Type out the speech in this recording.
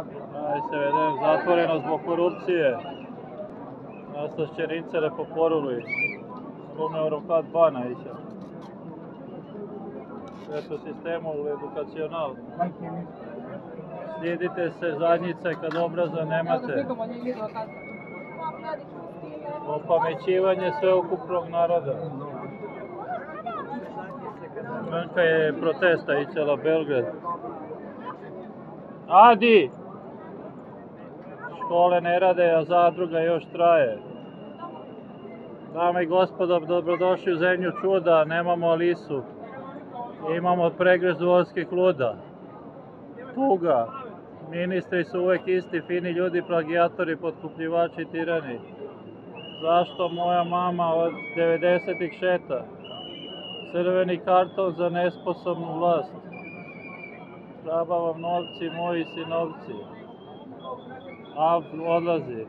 Vedem, zatvoreno zbog korupcije. Asta ščerincere poporuli. Spomne Eurocat bana iće. Sve to sistemu edukacional. Slijedite se zadnjice kad obraza nemate. Opamećivanje sveukupnog naroda. Menka je protesta ićela Belgrad. Adi! Škole ne rade, a zadruga još traje. Dame i gospodo, dobrodošli u zemlju čuda, nemamo lisu. Imamo pregrez dvorskih luda. Tuga. Ministri su uvijek isti, fini ljudi, plagijatori, potkupljivači, tirani. Zašto moja mama od 90-ih šeta? Crveni karton za nesposobnu vlast. Treba vam novci, moji sinovci. A odlazi.